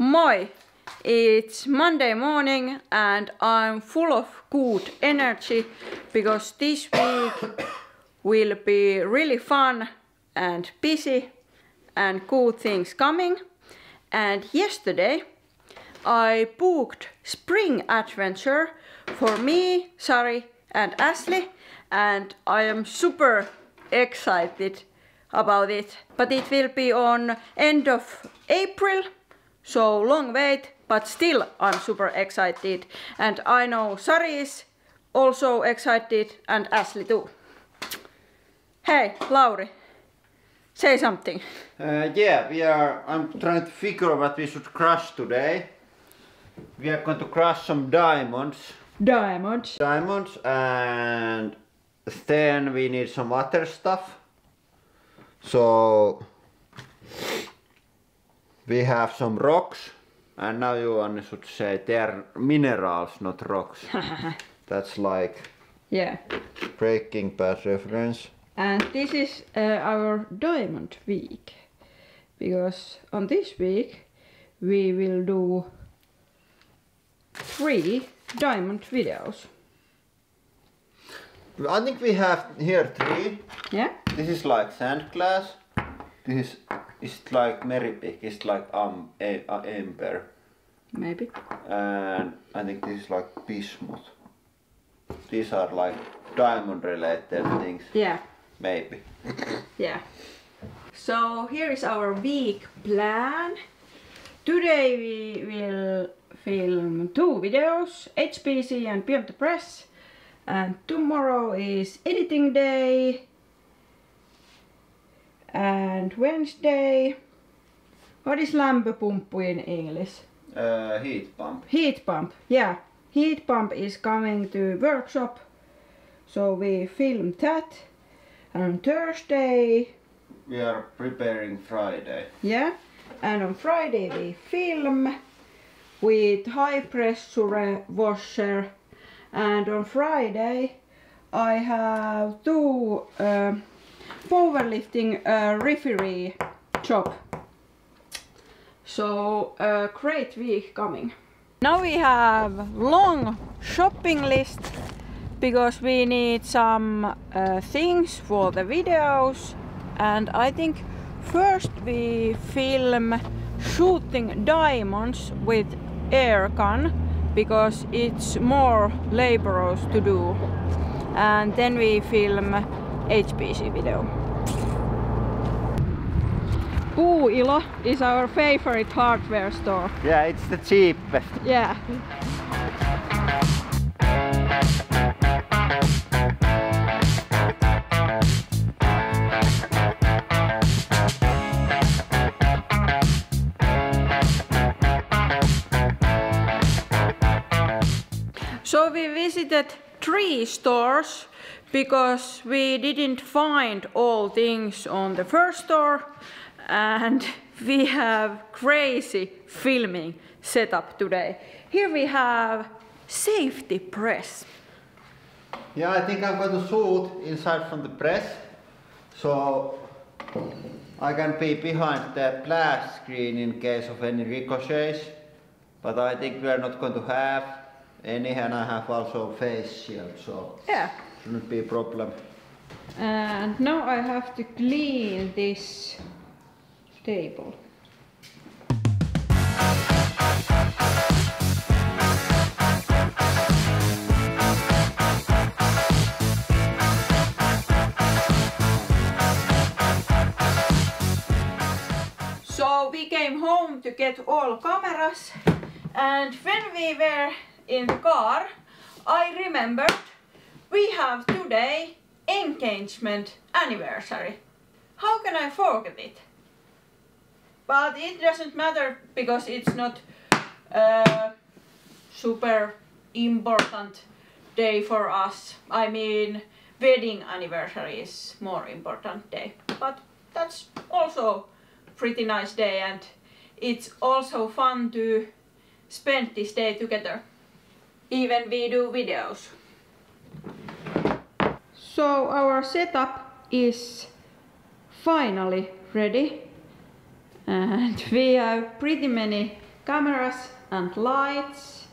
Moi! It's Monday morning and I'm full of good energy because this week will be really fun and busy and good things coming. And yesterday I booked spring adventure for me, Sari and Ashley and I am super excited about it. But it will be on end of April, so long wait, but still I'm super excited. And I know Sari is also excited and Ashley too. Hey, Lauri, say something. Uh, yeah, we are. I'm trying to figure what we should crush today. We are going to crush some diamonds. Diamonds. Diamonds, and then we need some other stuff. So we have some rocks, and now you Anni should say they're minerals, not rocks. That's like yeah. Breaking Bad reference. And this is uh, our diamond week. Because on this week we will do three diamond videos. I think we have here three. Yeah? This is like sand glass. This is like meripik. It's like um a, a ember. Maybe. And I think this is like bismuth. These are like diamond related things. Yeah. Maybe. Yeah. So here is our week plan. Today we will film two videos, HPC and Beyond the Press. And tomorrow is editing day. And Wednesday, what is lämpöpumppu in English? Uh, heat pump. Heat pump, yeah. Heat pump is coming to workshop. So we film that. And on Thursday, We are preparing Friday. yeah. And on Friday we film with high pressure washer. And on Friday I have two uh, powerlifting uh, referee job. So a great week coming. Now we have long shopping list because we need some uh, things for the videos and I think first we film shooting diamonds with air gun because it's more laborious to do and then we film HPC video. Puuilo is our favorite hardware store. Yeah, it's the cheapest. Yeah. So we visited three stores because we didn't find all things on the first store and we have crazy filming setup today. Here we have safety press. Yeah, I think I'm going to shoot inside from the press. So I can be behind the blast screen in case of any ricochets. But I think we are not going to have any and I have also face shield, so Yeah. Shouldn't be a problem. And now I have to clean this table. So we came home to get all cameras and when we were in the car I remembered we have today engagement anniversary. How can I forget it? But it doesn't matter because it's not a super important day for us. I mean, wedding anniversary is more important day. But that's also pretty nice day and it's also fun to spend this day together. Even we do videos. So our setup is finally ready. And we have pretty many cameras and lights.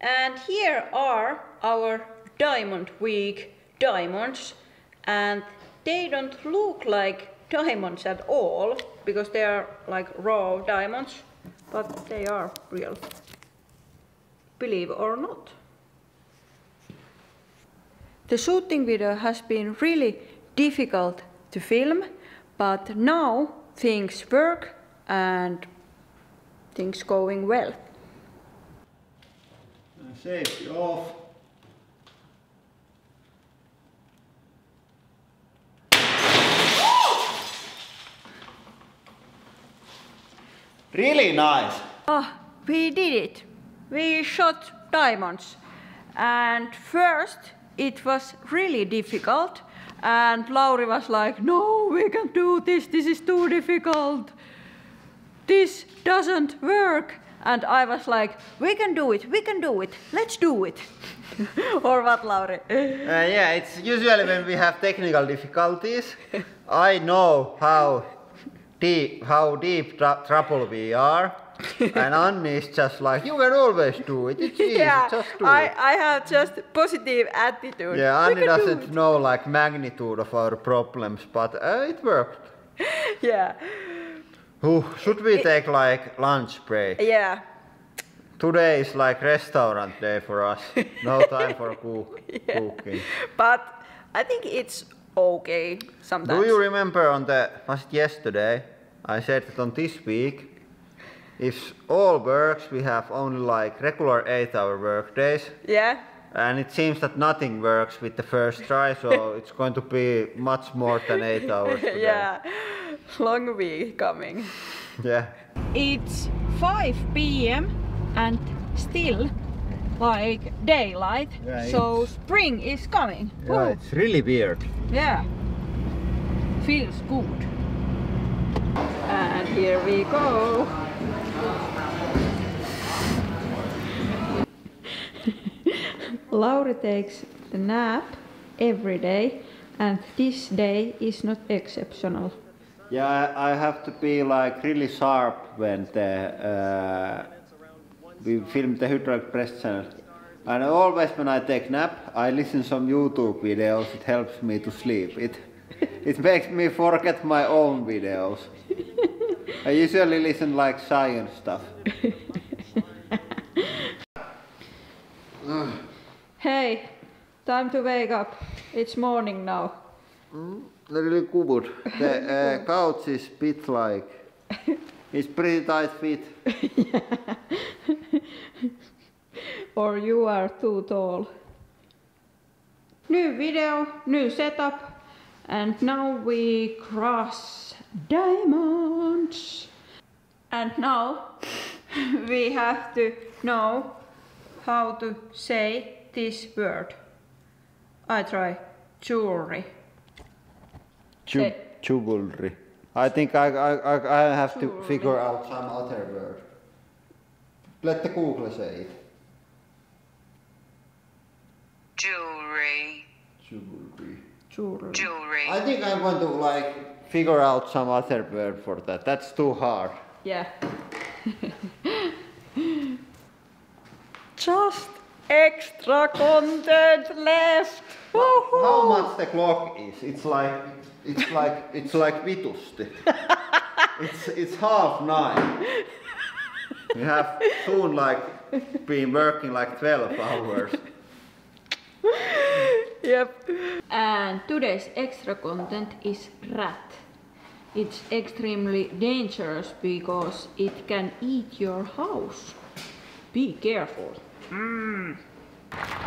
And here are our Diamond Week diamonds. And they don't look like diamonds at all because they are like raw diamonds but they are real. Believe or not the shooting video has been really difficult to film but now things work and things going well Safety off. Really nice. Ah, we did it. We shot diamonds. And first it was really difficult. And Lauri was like, no, we can't do this. This is too difficult. This doesn't work. And I was like, we can do it, we can do it, let's do it. or what, Lauri? Uh, yeah, it's usually when we have technical difficulties, I know how deep how deep tr- trouble we are. and Anni is just like, you can always do it. It's easy, yeah, just do I, it. I have just positive attitude. Yeah, Anni can doesn't it. know like magnitude of our problems, but uh, it worked. Yeah, Ooh, should we take like lunch break? yeah. Today is like restaurant day for us. No time for cook, cooking. But I think it's okay sometimes. Do you remember on the was it yesterday? I said that on this week, if all works, we have only like regular eight-hour work days, Yeah, and it seems that nothing works with the first try, so it's going to be much more than eight hours. Today. yeah. Long week coming. Yeah. It's 5 p.m. and still like daylight. Yeah, so spring is coming. Yeah, Woo. it's really weird. Yeah. Feels good. And here we go. Lauri takes the nap every day and this day is not exceptional. Yeah, I have to be like really sharp when the uh, we film the hydraulic channel. And always when I take nap, I listen some YouTube videos. It helps me to sleep. It it makes me forget my own videos. I usually listen like science stuff. Hey, time to wake up. It's morning now. Really good. The uh, couch is bit like it's pretty tight fit. Or you are too tall. New video, new setup, and now we cross diamonds. And now we have to know how to say this word. I try jewelry. Ju- Say- jewelry. I think I, I, I, I have to figure out some other word. Let the Google say it. jewelry, Jewelry. Jewelry. jewelry, I think I'm going to like figure out some other word for that. That's too hard. Yeah. Just extra content left. How much the clock is? It's like it's like it's like vitusti. it's it's half nine. We have soon like been working like twelve hours. Yep. And today's extra content is rat. It's extremely dangerous because it can eat your house. Be careful. Mm.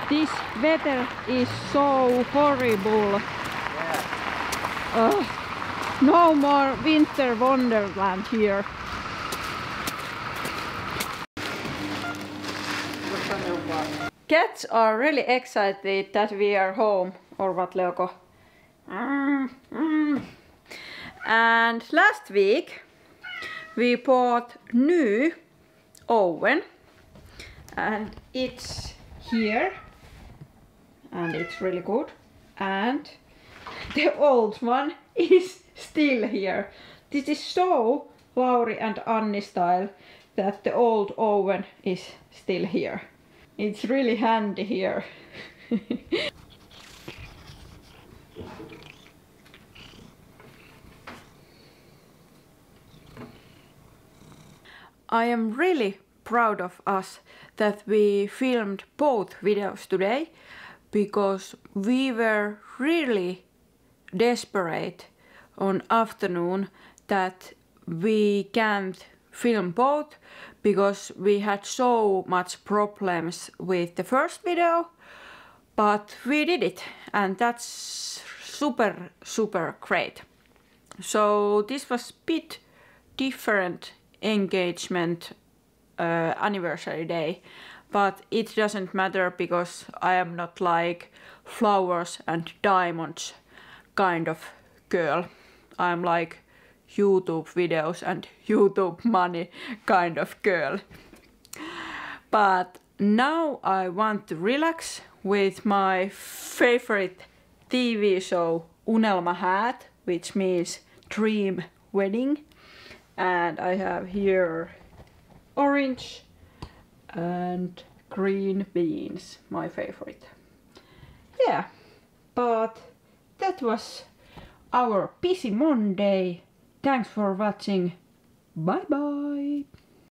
This weather is so horrible. Ugh. no more winter wonderland here. Cats are really excited that we are home, or what, Leoko? Mm, mm. And last week we bought new oven, and it's here, and it's really good. And the old one is still here. This is so Lauri and Anni style that the old oven is still here. It's really handy here. I am really proud of us that we filmed both videos today because we were really desperate on afternoon that we can't film both because we had so much problems with the first video but we did it and that's super super great. So this was bit different engagement uh, anniversary day but it doesn't matter because I am not like flowers and diamonds kind of girl. I'm like YouTube videos and YouTube money kind of girl. But now I want to relax with my favorite TV show Unelmahäät, which means dream wedding. And I have here orange and green beans, my favorite. Yeah, but that was our busy Monday. Thanks for watching. Bye bye.